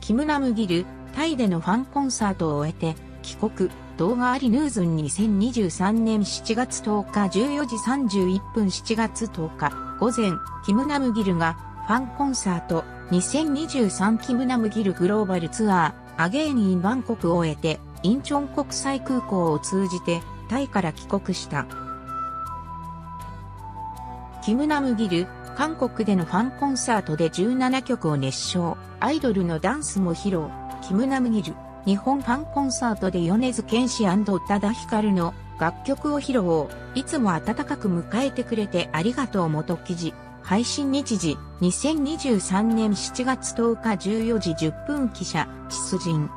キムナムギル、タイでのファンコンサートを終えて、帰国、動画ありヌーズン2023年7月10日14時31分7月10日午前、キムナムギルがファンコンサート2023キムナムギルグローバルツアーアゲインインバンコクを終えてインチョン国際空港を通じてタイから帰国した。キムナムギル、韓国でのファンコンサートで17曲を熱唱、アイドルのダンスも披露、キムナムギル、日本ファンコンサートで米津玄師宇多田ヒカルの楽曲を披露、いつも温かく迎えてくれてありがとう元記事、配信日時、2023年7月10日14時10分記者、出陣。